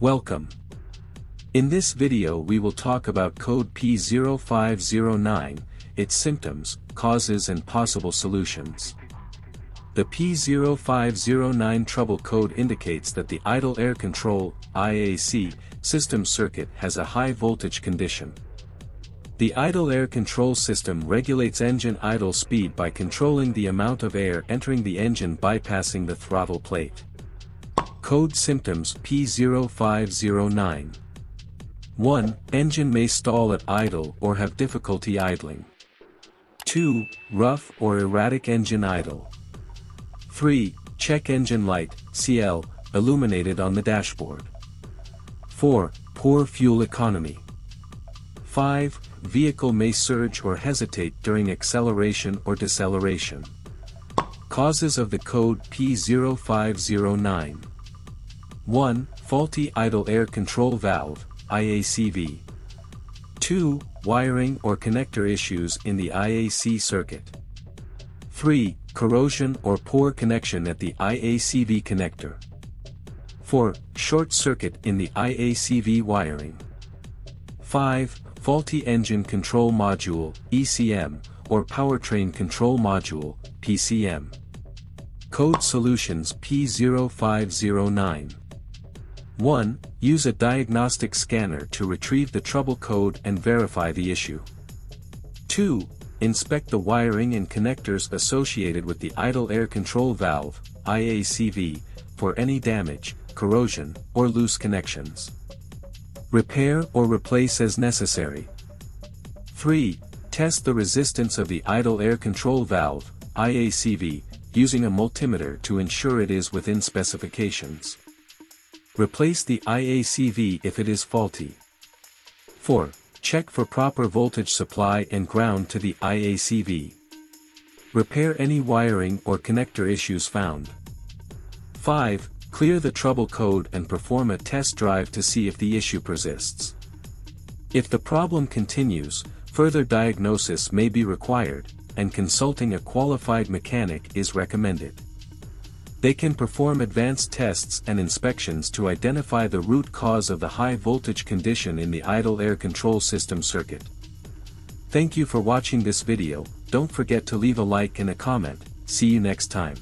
Welcome. In this video we will talk about code P0509, its symptoms, causes and possible solutions. The P0509 trouble code indicates that the idle air control IAC, system circuit has a high voltage condition. The idle air control system regulates engine idle speed by controlling the amount of air entering the engine bypassing the throttle plate. Code symptoms P0509 1. Engine may stall at idle or have difficulty idling. 2. Rough or erratic engine idle. 3. Check engine light, CL, illuminated on the dashboard. 4. Poor fuel economy. 5. Vehicle may surge or hesitate during acceleration or deceleration. Causes of the code P0509 1. Faulty idle air control valve, IACV. 2. Wiring or connector issues in the IAC circuit. 3. Corrosion or poor connection at the IACV connector. 4. Short circuit in the IACV wiring. 5 faulty engine control module, ECM, or powertrain control module, PCM. Code Solutions P0509 1. Use a diagnostic scanner to retrieve the trouble code and verify the issue. 2. Inspect the wiring and connectors associated with the idle air control valve, IACV, for any damage, corrosion, or loose connections. Repair or replace as necessary. 3. Test the resistance of the idle air control valve, IACV, using a multimeter to ensure it is within specifications. Replace the IACV if it is faulty. 4. Check for proper voltage supply and ground to the IACV. Repair any wiring or connector issues found. 5. Clear the trouble code and perform a test drive to see if the issue persists. If the problem continues, further diagnosis may be required, and consulting a qualified mechanic is recommended. They can perform advanced tests and inspections to identify the root cause of the high voltage condition in the idle air control system circuit. Thank you for watching this video, don't forget to leave a like and a comment, see you next time.